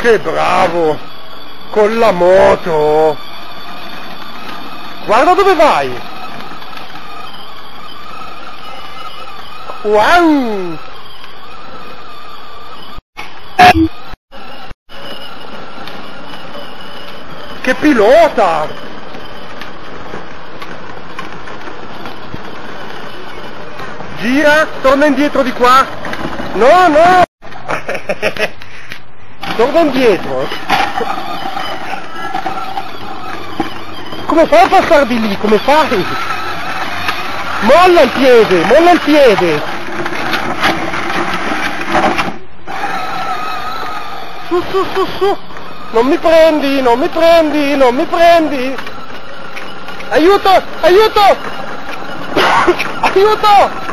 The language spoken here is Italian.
Che bravo! Con la moto! Guarda dove vai! Wow! Che pilota! Gira, torna indietro di qua. No, no! torna indietro. Come fai a passare di lì? Come fai? Molla il piede, molla il piede. Su, su, su, su. Non mi prendi, non mi prendi, non mi prendi. Aiuto, aiuto! aiuto!